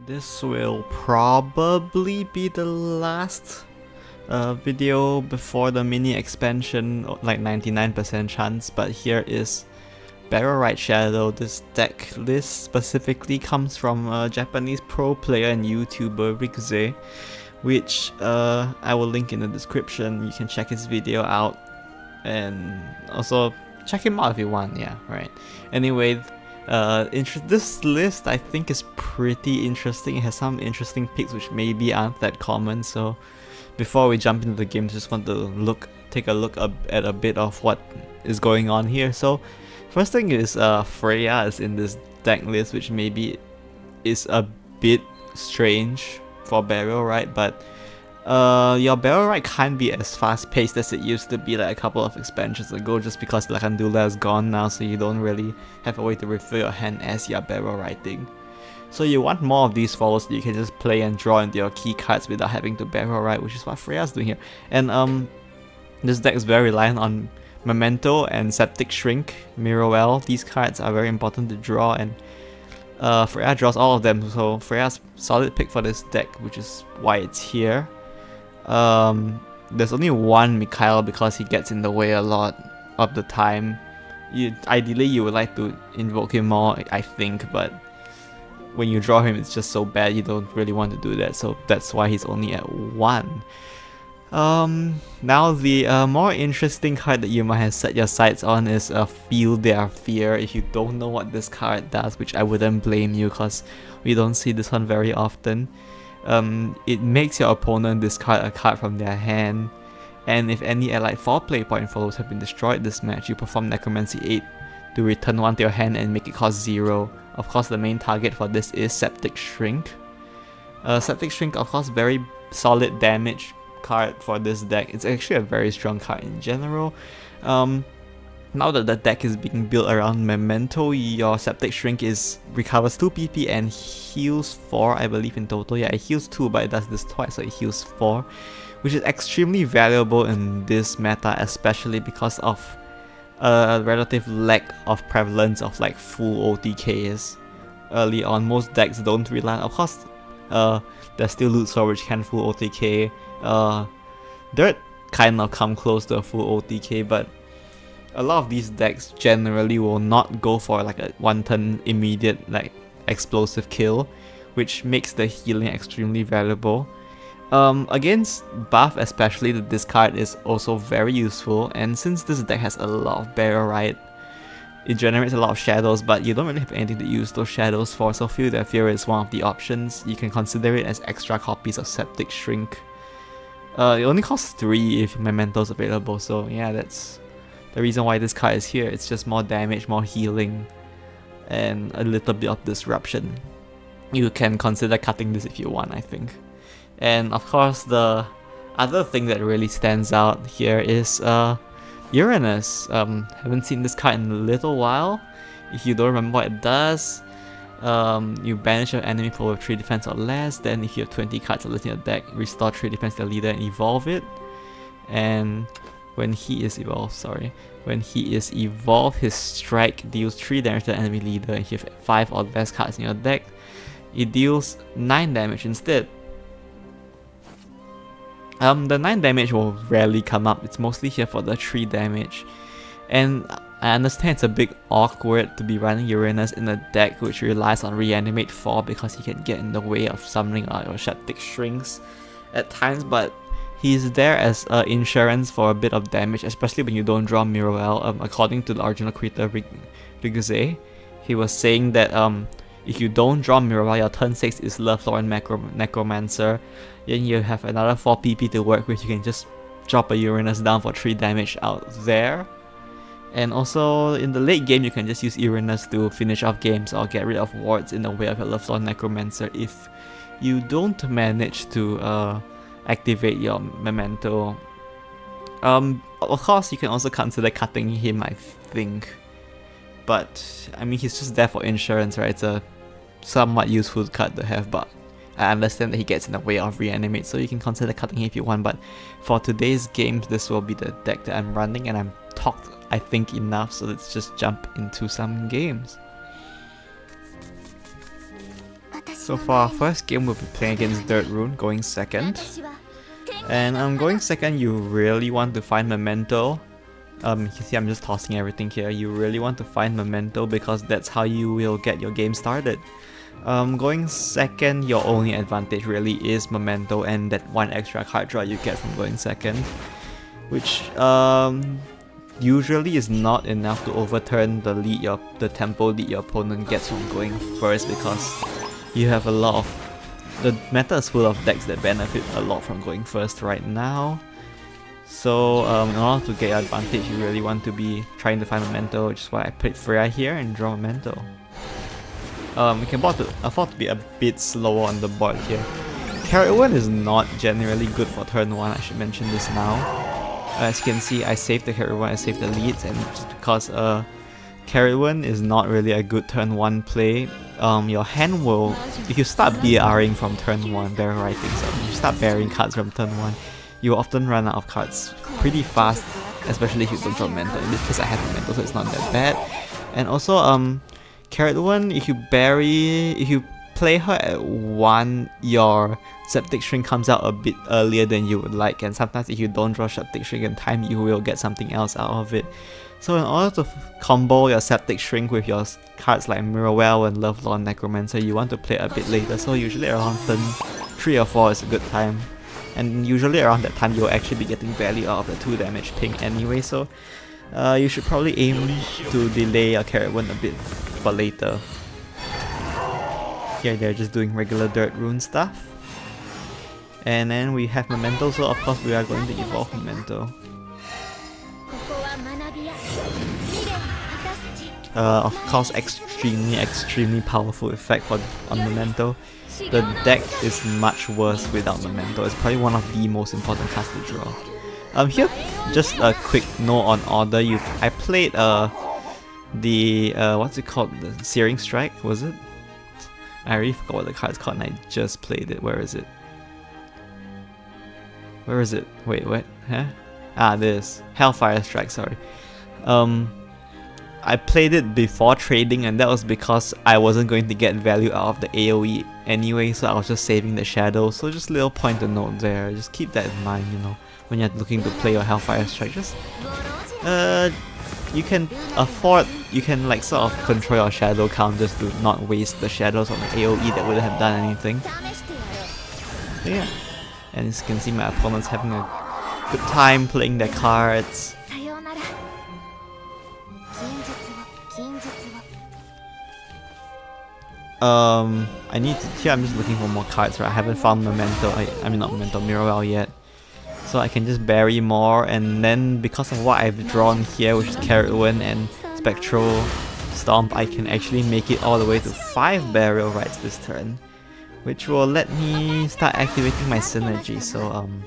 This will probably be the last uh, video before the mini expansion, like 99% chance, but here is Burial Rite Shadow. This deck list specifically comes from a Japanese pro player and YouTuber Rigze, which uh, I will link in the description. You can check his video out and also check him out if you want, yeah, right. Anyway, uh, this list I think is pretty interesting. It has some interesting picks which maybe aren't that common. So before we jump into the game, just want to look, take a look at a bit of what is going on here. So first thing is uh, Freya is in this deck list, which maybe is a bit strange for Burial Rite? but uh, your burial rite can't be as fast paced as it used to be like a couple of expansions ago just because Lacandula is gone now so you don't really have a way to refill your hand as you're barrel riding. So you want more of these follows that you can just play and draw into your key cards without having to burial rite which is what Freya's doing here. And um, this deck is very reliant on Memento and Septic Shrink, Mirowell. These cards are very important to draw and uh, Freya draws all of them so Freya's solid pick for this deck which is why it's here. Um, there's only one Mikhail because he gets in the way a lot of the time. You, ideally, you would like to invoke him more, I think, but when you draw him, it's just so bad you don't really want to do that. So that's why he's only at one. Um, now the uh, more interesting card that you might have set your sights on is uh, Feel Their Fear. If you don't know what this card does, which I wouldn't blame you because we don't see this one very often um, it makes your opponent discard a card from their hand, and if any allied 4 play point follows have been destroyed this match, you perform Necromancy 8 to return one to your hand and make it cost 0. Of course, the main target for this is Septic Shrink. Uh, Septic Shrink, of course, very solid damage card for this deck. It's actually a very strong card in general. Um, now that the deck is being built around Memento, your Septic Shrink is recovers 2 PP and heals 4 I believe in total. Yeah, it heals 2 but it does this twice so it heals 4 which is extremely valuable in this meta especially because of a relative lack of prevalence of like full OTKs early on. Most decks don't rely of course uh, there's still Loot Sword which can full OTK. Uh, Dirt kind of come close to a full OTK but a lot of these decks generally will not go for like a one turn immediate like explosive kill, which makes the healing extremely valuable. Um, against buff especially, the discard is also very useful, and since this deck has a lot of burial rite, it generates a lot of shadows, but you don't really have anything to use those shadows for, so Feel Their Fear is one of the options. You can consider it as extra copies of Septic Shrink. Uh, it only costs 3 if Memento's available, so yeah, that's the reason why this card is here. It's just more damage, more healing, and a little bit of disruption. You can consider cutting this if you want, I think. And of course, the other thing that really stands out here is uh, Uranus. Um, haven't seen this card in a little while. If you don't remember what it does, um, you banish your enemy for with 3 defense or less, then if you have 20 cards left in your deck, restore 3 defense to the leader and evolve it. And when he is evolved, sorry. When he is evolved, his strike deals 3 damage to the enemy leader. If you have 5 or less cards in your deck, it deals 9 damage instead. Um, the 9 damage will rarely come up, it's mostly here for the 3 damage. And I understand it's a bit awkward to be running Uranus in a deck which relies on Reanimate 4 because he can get in the way of summoning out your Shrinks at times, but He's there as uh, insurance for a bit of damage, especially when you don't draw Mirowell. Um, according to the original creator Rigze, he was saying that um, if you don't draw Mirowell, your turn 6 is Lovelorn Necro Necromancer, then you have another 4 PP to work with. You can just drop a Uranus down for 3 damage out there. And also, in the late game, you can just use Uranus to finish off games or get rid of wards in the way of a Lovelorn Necromancer if you don't manage to uh, activate your memento. Um, of course, you can also consider cutting him, I think. But, I mean, he's just there for insurance, right? It's a somewhat useful cut to have, but I understand that he gets in the way of reanimate, so you can consider cutting him if you want. But for today's game, this will be the deck that I'm running, and I'm talked, I think, enough, so let's just jump into some games. So for our first game, we'll be playing against Dirt Rune, going second. And I'm going second, you really want to find Memento. Um, you see I'm just tossing everything here. You really want to find Memento because that's how you will get your game started. Um, going second, your only advantage really is Memento and that one extra card draw you get from going second. Which um, usually is not enough to overturn the lead your the tempo lead your opponent gets from going first because you have a lot of... The meta is full of decks that benefit a lot from going first right now. So um, in order to get advantage, you really want to be trying to find a Memento, which is why I played Freya here and draw Memento. Um, we can to, afford to be a bit slower on the board here. Carrot 1 is not generally good for turn 1, I should mention this now. As you can see, I saved the Carrot 1, I saved the leads, and just because uh, Carrot 1 is not really a good turn 1 play, um, your hand will, if you start BRing from turn 1, barrel writing, so if you start burying cards from turn 1, you often run out of cards pretty fast, especially if you don't draw mental. In this case I have a mental so it's not that bad. And also, um, Carrot 1, if you bury, if you play her at 1, your Septic Shrink comes out a bit earlier than you would like and sometimes if you don't draw Septic Shrink in time, you will get something else out of it. So in order to combo your Septic Shrink with your cards like Mirrorwell and Lovelorn Necromancer, you want to play a bit later, so usually around turn 3 or 4 is a good time. And usually around that time you'll actually be getting value out of the 2 damage ping anyway, so uh, you should probably aim to delay your Carrot 1 a bit for later. Here they're just doing regular Dirt Rune stuff. And then we have Memento, so of course we are going to evolve Memento. Uh, of course, extremely, extremely powerful effect for on Memento. The deck is much worse without Memento. It's probably one of the most important cards to draw. Um, here, just a quick note on order. You, I played uh the uh what's it called? The Searing Strike was it? I already forgot what the card's called, and I just played it. Where is it? Where is it? Wait, what? Huh? Ah, this Hellfire Strike. Sorry. Um, I played it before trading and that was because I wasn't going to get value out of the AoE anyway so I was just saving the shadow. So just little pointer note there just keep that in mind you know when you're looking to play your Hellfire Strike just uh you can afford you can like sort of control your shadow count just to not waste the shadows on the AoE that wouldn't have done anything. Yeah and as you can see my opponent's having a good time playing their cards Um, I need to, here I'm just looking for more cards, right? I haven't found Memento, I, I mean not Memento, Mirrorwell yet. So I can just bury more and then because of what I've drawn here, which is Carrot and Spectral Stomp, I can actually make it all the way to 5 Burial Rites this turn. Which will let me start activating my synergy, so um,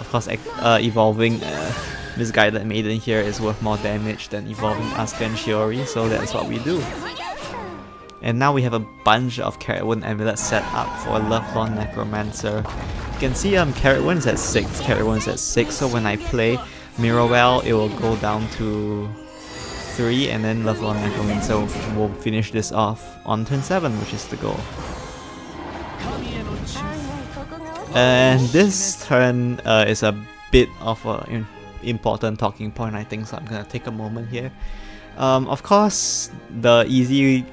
of course uh, evolving uh, Misguided Maiden here is worth more damage than evolving Asuka and Shiori, so that's what we do. And now we have a bunch of Carrot 1 amulets set up for Lovelorn Necromancer. You can see um, Carrot 1 is at 6, Carrot 1 is at 6, so when I play Mirrorwell, it will go down to 3, and then Lovelorn Necromancer will finish this off on turn 7, which is the goal. And this turn uh, is a bit of an important talking point I think, so I'm gonna take a moment here. Um, of course, the easy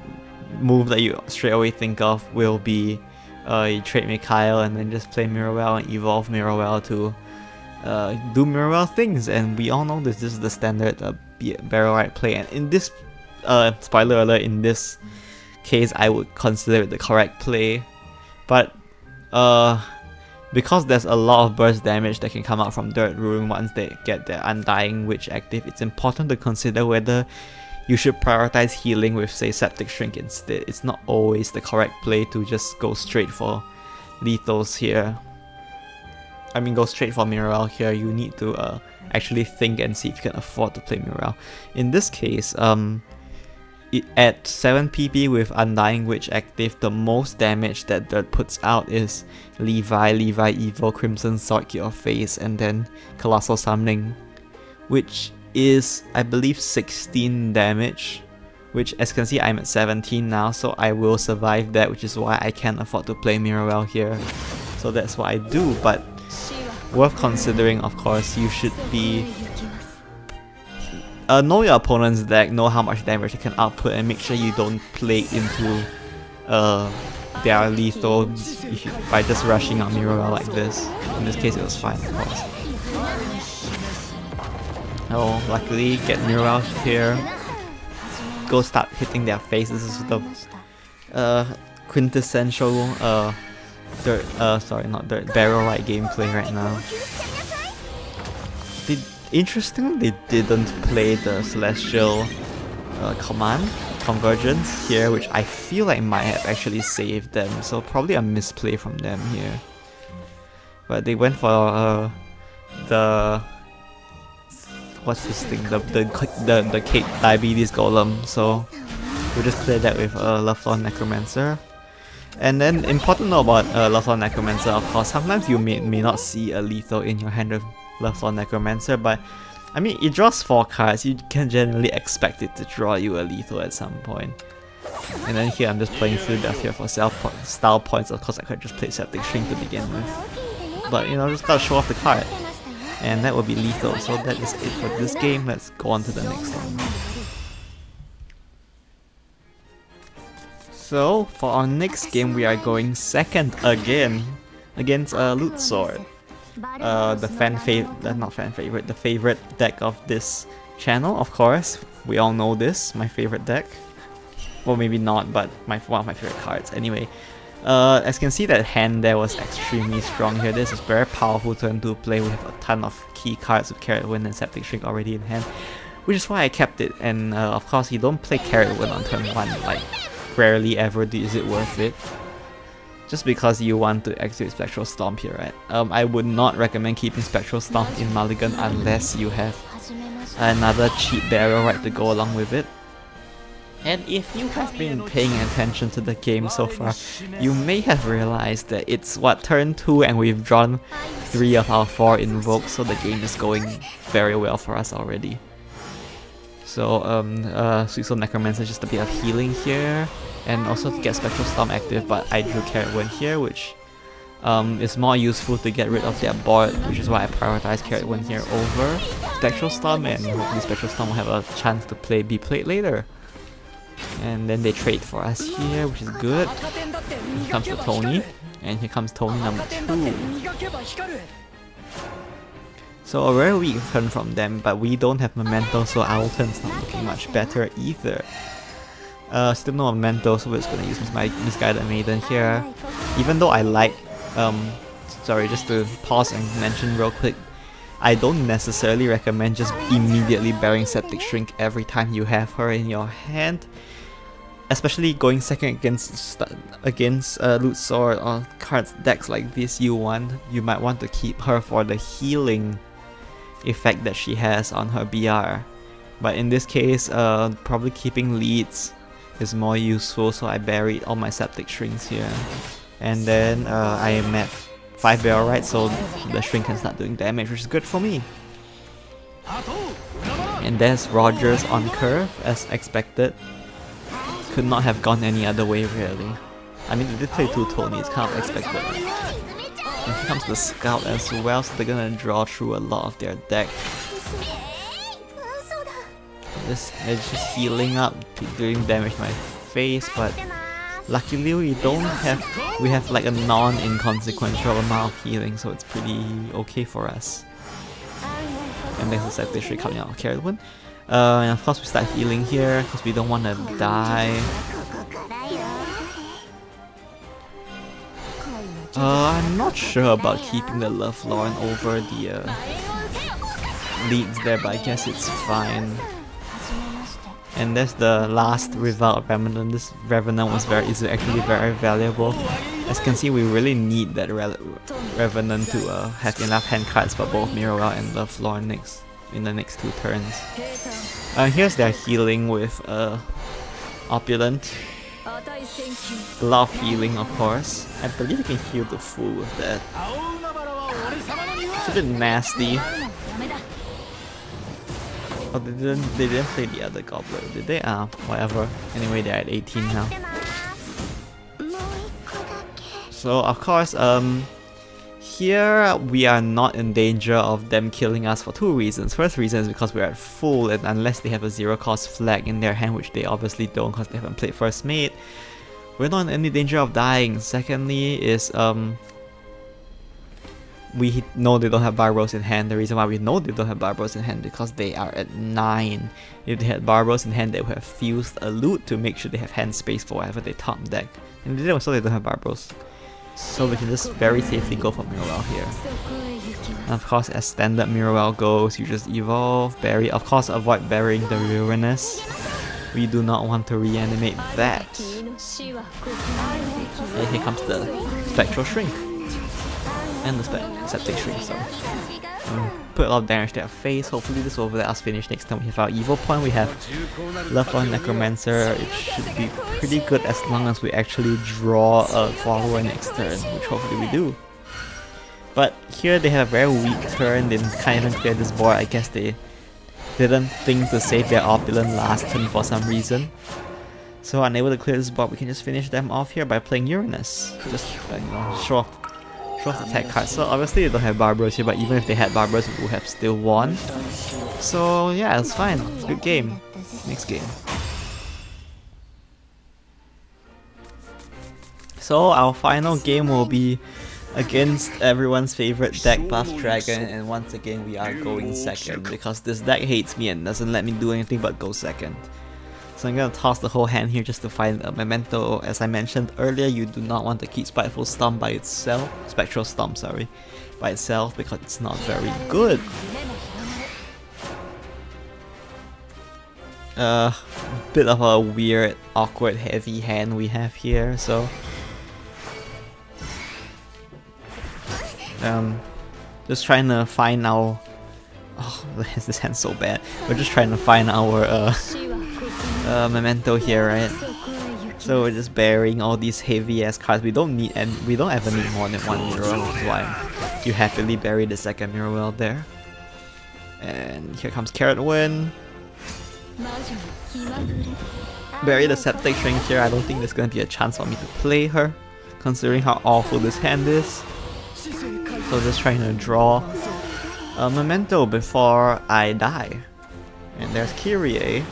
move that you straight away think of will be uh, you trade Mikael and then just play Mirrorwell and evolve Mirrorwell to uh, do Mirrorwell things. And we all know this, this is the standard uh, Burial Rite play. And in this, uh, spoiler alert, in this case, I would consider it the correct play. But uh, because there's a lot of burst damage that can come out from Dirt Rune once they get their Undying Witch active, it's important to consider whether you should prioritize healing with say Septic Shrink instead. It's not always the correct play to just go straight for lethals here. I mean go straight for Mirrorwell here, you need to uh, actually think and see if you can afford to play Mirrorwell. In this case, um, it, at 7 PP with Undying Witch active, the most damage that that puts out is Levi, Levi Evil, Crimson Sword, Your Face, and then Colossal Summoning, which is, I believe, 16 damage which as you can see I'm at 17 now so I will survive that which is why I can't afford to play Miravel here. So that's what I do but worth considering of course you should be uh, know your opponent's deck, know how much damage they can output and make sure you don't play into uh, their lethal by just rushing on Miravel like this. In this case it was fine of course. Oh, luckily get Miravel here go start hitting their faces. Is the uh, quintessential uh, dirt, uh, sorry, not dirt, burial rite gameplay right now. Did, interestingly, they didn't play the Celestial uh, command convergence here, which I feel like might have actually saved them. So probably a misplay from them here. But they went for uh, the what's this thing? The the the, the cake diabetes golem. So we'll just clear that with a uh, Necromancer. And then important note about uh, Lovelorn Necromancer, of course, sometimes you may, may not see a lethal in your hand of Lovelorn Necromancer, but I mean, it draws 4 cards, you can generally expect it to draw you a lethal at some point. And then here I'm just playing through Death here for style points, of course I could just play Septic Shrink to begin with. But you know, just gotta show off the card and that will be lethal. So that is it for this game. Let's go on to the next one. So for our next game, we are going second again against uh, Loot Sword. Uh, the fan favorite, uh, not fan favorite, the favorite deck of this channel, of course. We all know this, my favorite deck. Well, maybe not, but my one of my favorite cards. Anyway, uh, as you can see that hand there was extremely strong here. This is very powerful turn to play. We have a ton of key cards with Carrot Wind and Septic Shrink already in hand. Which is why I kept it. And uh, of course you don't play Carrot Wind on turn 1. Like rarely ever is it worth it. Just because you want to activate Spectral Stomp here, right? Um, I would not recommend keeping Spectral Stomp in Mulligan unless you have another cheap burial rite to go along with it. And if you have been paying attention to the game so far, you may have realized that it's what turn 2 and we've drawn 3 of our 4 invokes, so the game is going very well for us already. So um, uh, Soul Necromancer just a bit of healing here, and also to get Spectral Storm active, but I drew Carrot Wind here, which um, is more useful to get rid of their board, which is why I prioritize Carrot Wind here over Spectral Storm, and hopefully Spectral Storm will have a chance to play be played later. And then they trade for us here, which is good. Here comes the Tony. And here comes Tony number 2. So a very weak turn from them, but we don't have Memento, so our turn's not looking much better either. Uh, still no Memento, so we're just gonna use my Misguided Maiden here. Even though I like, um, sorry, just to pause and mention real quick, I don't necessarily recommend just immediately bearing Septic Shrink every time you have her in your hand especially going second against against uh, Loot Sword or cards decks like this you want, you might want to keep her for the healing effect that she has on her BR. But in this case, uh, probably keeping leads is more useful, so I buried all my Septic Shrinks here. And then uh, I am at 5 burial rite, so the Shrink can start doing damage, which is good for me. And there's Rogers on curve, as expected could not have gone any other way really. I mean, they did play two Tonys, kind of expected. And here comes the Scout as well, so they're gonna draw through a lot of their deck. This, they're just healing up, doing damage to my face, but luckily we don't have, we have like a non-inconsequential amount of healing, so it's pretty okay for us. And there's a Septic coming out of Carrot Wind. Uh, and of course we start healing here because we don't want to die. Uh, I'm not sure about keeping the Lovelorn over the uh, leads there, but I guess it's fine. And that's the last Revolt Revenant. This Revenant was very is actually very valuable. As you can see, we really need that Re Revenant to uh, have enough hand cards for both Miravel and Lovelorn next in the next two turns. Uh, here's their healing with uh, Opulent. A lot of healing of course. I believe you can heal the fool with that. It's a bit nasty. Oh, they didn't. They didn't play the other goblet, did they? Ah, whatever. Anyway, they're at 18 now. So of course, um, here we are not in danger of them killing us for two reasons. First reason is because we're at full, and unless they have a zero cost flag in their hand, which they obviously don't because they haven't played first mate, we're not in any danger of dying. Secondly, is um we know they don't have Barbaros in hand. The reason why we know they don't have Barbaros in hand because they are at 9. If they had Barbaros in hand, they would have fused a loot to make sure they have hand space for whatever they top deck. And they also they don't have Barbaros. So we can just very safely go for Miravel here. And of course, as standard Miravel goes, you just evolve, bury. Of course, avoid burying the Uranus. We do not want to reanimate that. And here comes the Spectral Shrink and the septic shrink, so um, put a lot of damage to our face. Hopefully this will let us finish next time we have our evil point. We have Lovelorn Necromancer. It should be pretty good as long as we actually draw a follower next turn, which hopefully we do. But here they have a very weak turn, they can't even clear this board. I guess they didn't think to save their opulent last turn for some reason. So unable to clear this board, we can just finish them off here by playing Uranus. Just, uh, you know, show off Draws attack card. So obviously they don't have Barbaros here, but even if they had Barbaros, we would have still won. So yeah, it's fine. Good game. Next game. So our final game will be against everyone's favorite deck Buff Dragon and once again we are going second because this deck hates me and doesn't let me do anything but go second. So I'm gonna toss the whole hand here just to find a memento. As I mentioned earlier, you do not want to keep Spiteful Stomp by itself, Spectral Stomp, sorry, by itself because it's not very good. Uh, bit of a weird, awkward, heavy hand we have here, so... Um, just trying to find our... Oh, this hand's so bad. We're just trying to find our, uh, uh, memento here, right? So we're just burying all these heavy ass cards. We don't need and we don't ever need more than one mirror, which is why you happily bury the second mirror well there. And here comes Carrot Wind. Bury the Septic Shrink here. I don't think there's gonna be a chance for me to play her, considering how awful this hand is. So just trying to draw a memento before I die. And there's Kyrie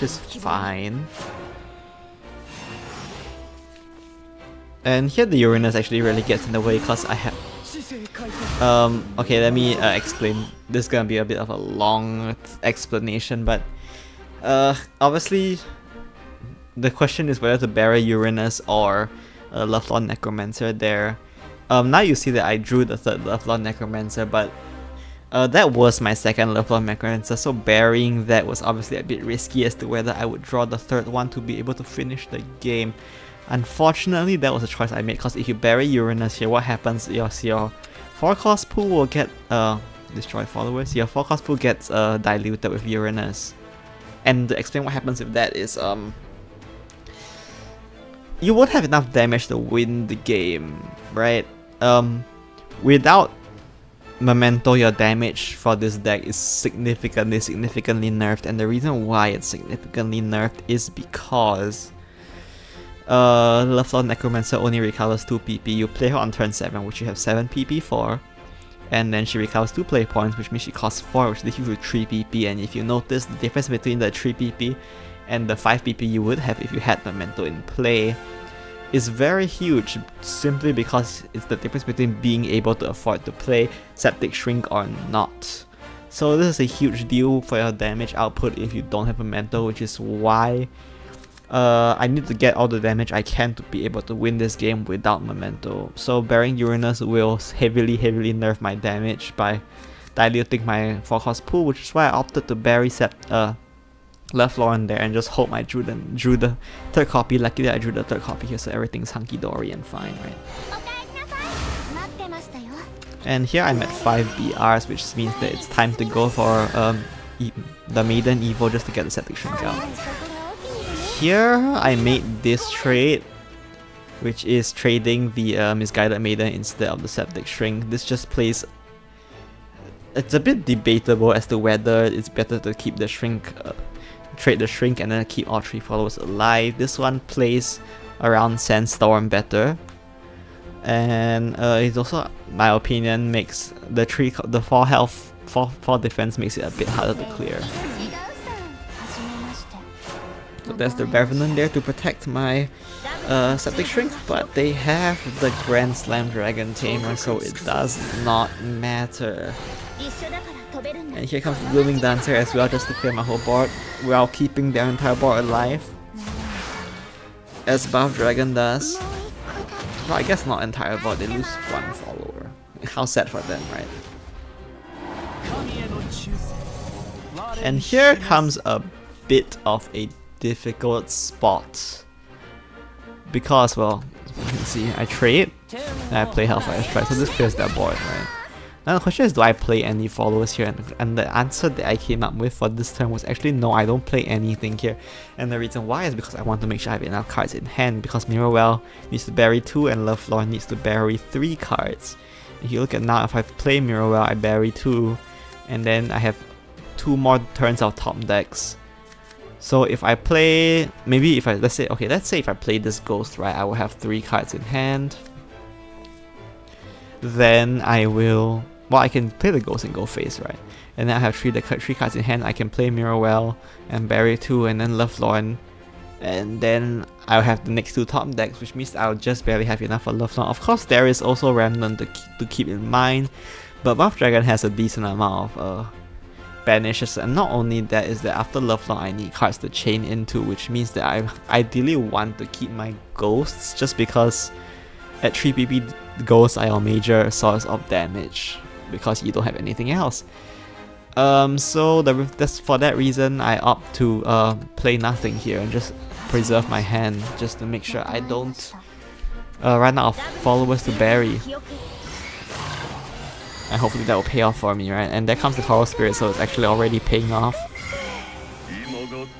which is fine. And here the Uranus actually really gets in the way because I have... Um, okay, let me uh, explain. This is gonna be a bit of a long explanation, but... Uh, obviously, the question is whether to bury Uranus or uh, Lovelorn Necromancer there. Um, now you see that I drew the third Lovelorn Necromancer, but uh, that was my second level of Necromancer, so burying that was obviously a bit risky as to whether I would draw the third one to be able to finish the game. Unfortunately, that was a choice I made because if you bury Uranus here, what happens is your 4 cost pool will get uh, destroy followers. Your 4 cost pool gets uh, diluted with Uranus. And to explain what happens with that is um, you won't have enough damage to win the game, right? Um, without Memento, your damage for this deck is significantly, significantly nerfed, and the reason why it's significantly nerfed is because uh, Lovelorn Necromancer only recovers 2 PP. You play her on turn 7, which you have 7 PP for, and then she recovers 2 play points, which means she costs 4, which leaves you with 3 PP, and if you notice, the difference between the 3 PP and the 5 PP you would have if you had Memento in play is very huge simply because it's the difference between being able to afford to play Septic Shrink or not. So this is a huge deal for your damage output if you don't have a Memento, which is why uh, I need to get all the damage I can to be able to win this game without Memento. So burying Uranus will heavily heavily nerf my damage by diluting my 4 cost pool, which is why I opted to bury Sept uh, Lovelorn there and just hope I drew the, drew the third copy. Luckily I drew the third copy here so everything's hunky-dory and fine, right? And here I'm at 5 BRs which means that it's time to go for um, e the Maiden Evo just to get the Septic Shrink out. Here I made this trade which is trading the uh, Misguided Maiden instead of the Septic Shrink. This just plays it's a bit debatable as to whether it's better to keep the shrink, uh, trade the shrink and then keep all three followers alive. This one plays around Sandstorm better. And uh, it's also, my opinion, makes the three, the 4 health, 4, four defense makes it a bit harder to clear. So there's the Revenant there to protect my uh, Septic Shrink, but they have the Grand Slam Dragon Tamer, so it does not matter. And here comes the Blooming Dancer as well, just to clear my whole board, while keeping their entire board alive. As Buff Dragon does. Well, I guess not entire board, they lose one follower. How sad for them, right? And here comes a bit of a difficult spot. Because, well, you can see, I trade, and I play Hellfire Strike, so this clears that board, right? Now the question is, do I play any followers here? And, and the answer that I came up with for this turn was actually no, I don't play anything here. And the reason why is because I want to make sure I have enough cards in hand, because Mirrorwell needs to bury 2 and Lovelorn needs to bury 3 cards. If you look at now, if I play Mirrorwell, I bury 2, and then I have 2 more turns of top decks. So if I play, maybe if I, let's say, okay, let's say if I play this Ghost, right, I will have 3 cards in hand. Then I will, well, I can play the Ghost and go face, right? And then I have 3, the, three cards in hand, I can play Mirrorwell and Bury 2 and then Lovelorn. And then I'll have the next two top decks, which means I'll just barely have enough for Lovelorn. Of course, there is also Remnant to, to keep in mind, but Buff Dragon has a decent amount of uh, banishes and not only that is that after Lovelorn I need cards to chain into which means that I ideally want to keep my ghosts just because at 3 PP ghosts are your major source of damage because you don't have anything else. Um, so the, that's for that reason I opt to uh, play nothing here and just preserve my hand just to make sure I don't uh, run out of followers to bury and hopefully that will pay off for me, right? And there comes the Coral Spirit, so it's actually already paying off.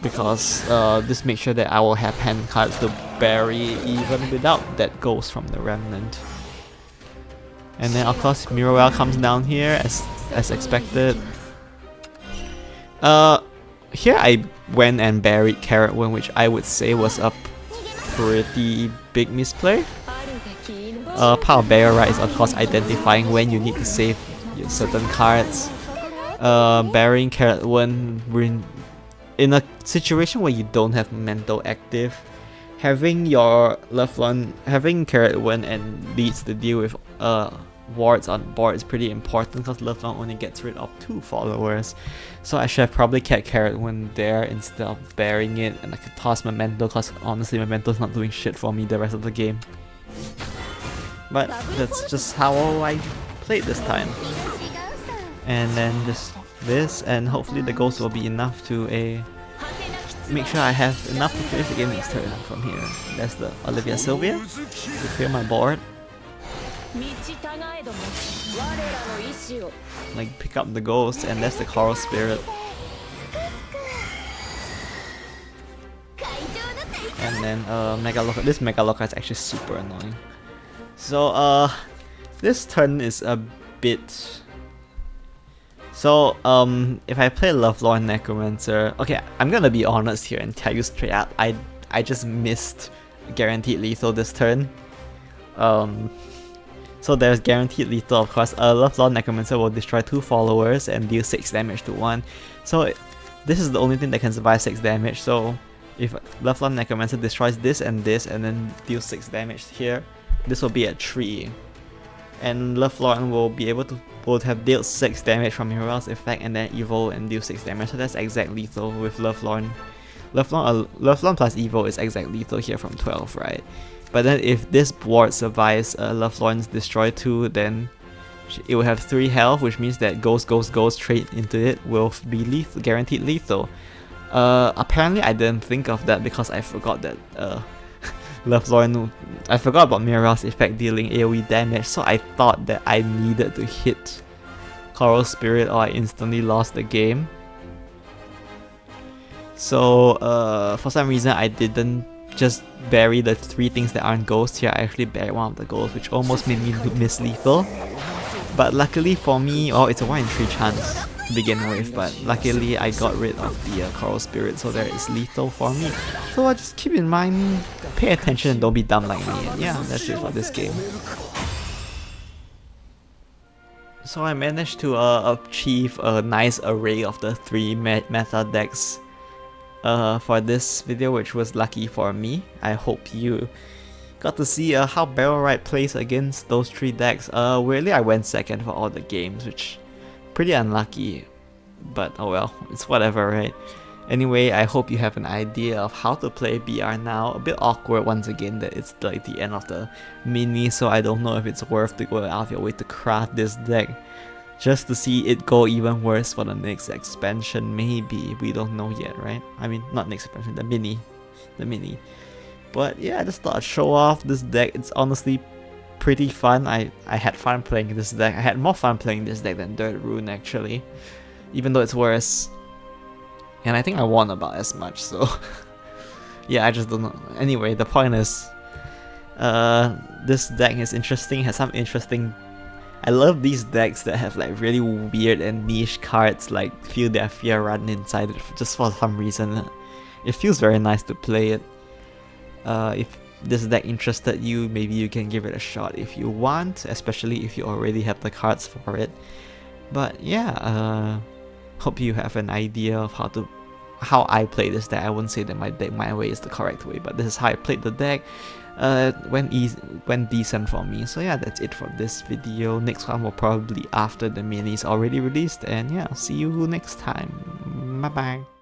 Because uh, this makes sure that I will have hand cards to bury even without that ghost from the Remnant. And then of course Mirrorwell comes down here as, as expected. Uh, here I went and buried Carrot One, which I would say was a pretty big misplay. Uh, part of Burial Rite is of course identifying when you need to save certain cards. Uh, burying Carrot Wind in a situation where you don't have mental active, having your loved one, having Carrot One and leads to deal with uh, wards on board is pretty important because Lovelorn only gets rid of two followers. So I should have probably kept Carrot Wind there instead of burying it and I could toss Memento because honestly Memento's not doing shit for me the rest of the game. But that's just how I played this time. And then just this, and hopefully the ghost will be enough to a make sure I have enough to finish the game next turn from here. That's the Olivia Sylvia to clear my board. Like pick up the ghost and that's the Coral Spirit. And then uh, Mega This Mega Locker is actually super annoying. So, uh, this turn is a bit... So, um, if I play Lovelorn Necromancer... Okay, I'm gonna be honest here and tell you straight up, I, I just missed Guaranteed Lethal this turn. Um, so there's Guaranteed Lethal, of course. Uh, Lovelorn Necromancer will destroy two followers and deal 6 damage to one. So, this is the only thing that can survive 6 damage, so... If Lovelorn Necromancer destroys this and this and then deals 6 damage here, this will be a 3. And Lovelorn will be able to will have dealt 6 damage from Mirrorwell's effect and then Evil and deal 6 damage, so that's exact lethal with Lovelorn. Lovelorn, uh, Lovelorn plus Evil is exact lethal here from 12, right? But then if this board survives uh, Lovelorn's Destroy 2, then it will have 3 health, which means that Ghost, Ghost, Ghost trade into it will be lethal, guaranteed lethal. Uh, apparently I didn't think of that because I forgot that uh, Lovelorn, I forgot about Mirrorwell's effect dealing AoE damage, so I thought that I needed to hit Coral Spirit or I instantly lost the game. So uh, for some reason I didn't just bury the three things that aren't ghosts here, I actually buried one of the ghosts which almost made me miss lethal. But luckily for me, oh, it's a 1 in 3 chance to begin with, but luckily I got rid of the uh, Coral Spirit, so there is lethal for me. So uh, just keep in mind, pay attention and don't be dumb like me, and yeah, that's it for this game. So I managed to uh, achieve a nice array of the three me meta decks uh, for this video, which was lucky for me. I hope you got to see uh, how Burial Rite plays against those three decks. Uh, weirdly, I went second for all the games, which pretty unlucky, but oh well, it's whatever, right? Anyway, I hope you have an idea of how to play BR now. A bit awkward once again that it's like the end of the mini, so I don't know if it's worth to go out of your way to craft this deck. Just to see it go even worse for the next expansion, maybe. We don't know yet, right? I mean, not next expansion, the mini. The mini. But yeah, I just thought I'd show off this deck. It's honestly pretty fun. I, I had fun playing this deck. I had more fun playing this deck than Dirt Rune actually. Even though it's worse. And I think I won about as much, so... yeah, I just don't know. Anyway, the point is... Uh, this deck is interesting, has some interesting... I love these decks that have like really weird and niche cards like Feel Their Fear run inside it just for some reason. It feels very nice to play it. Uh, if this deck interested you, maybe you can give it a shot if you want, especially if you already have the cards for it. But yeah, uh, hope you have an idea of how to how I play this deck. I wouldn't say that my deck my way is the correct way, but this is how I played the deck. Uh, went easy, went decent for me. So yeah, that's it for this video. Next one will probably after the mini is already released, and yeah, see you next time. Bye bye.